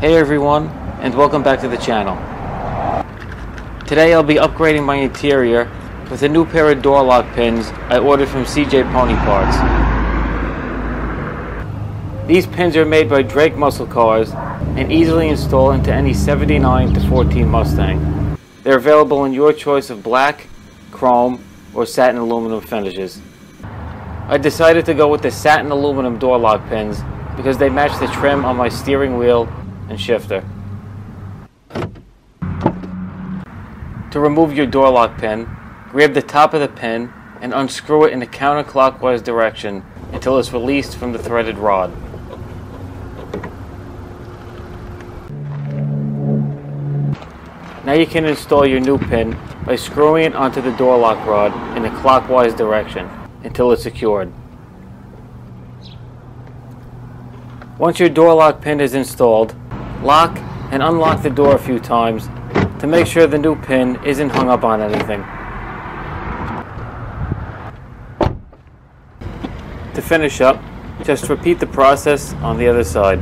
Hey everyone, and welcome back to the channel. Today I'll be upgrading my interior with a new pair of door lock pins I ordered from CJ Pony Parts. These pins are made by Drake Muscle Cars and easily install into any 79 to 14 Mustang. They're available in your choice of black, chrome, or satin aluminum finishes. I decided to go with the satin aluminum door lock pins because they match the trim on my steering wheel and shifter. To remove your door lock pin, grab the top of the pin and unscrew it in a counterclockwise direction until it's released from the threaded rod. Now you can install your new pin by screwing it onto the door lock rod in a clockwise direction until it's secured. Once your door lock pin is installed, lock and unlock the door a few times to make sure the new pin isn't hung up on anything. To finish up, just repeat the process on the other side.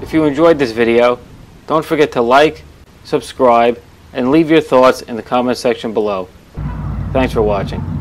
If you enjoyed this video, don't forget to like, subscribe, and leave your thoughts in the comment section below. Thanks for watching.